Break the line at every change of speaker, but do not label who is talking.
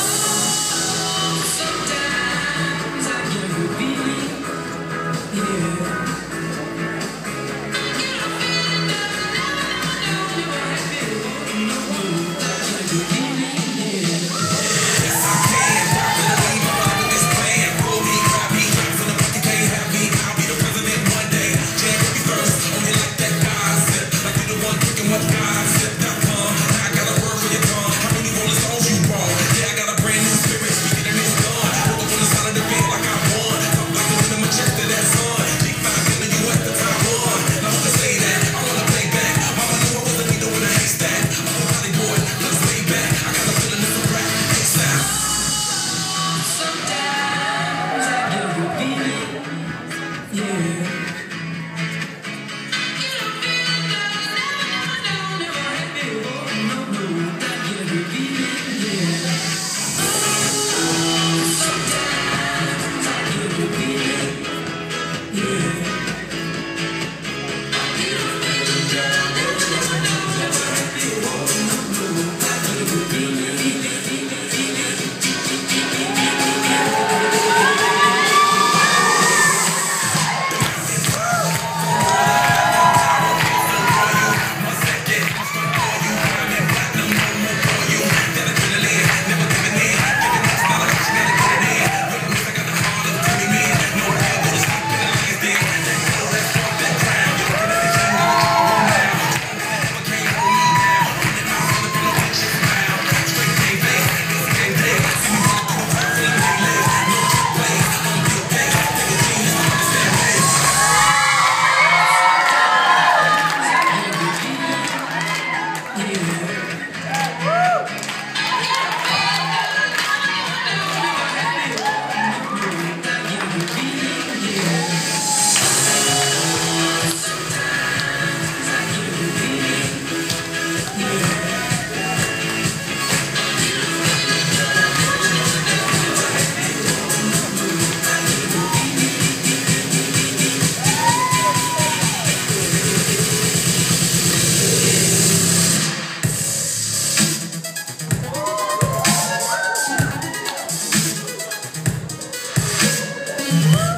Oh. Yeah.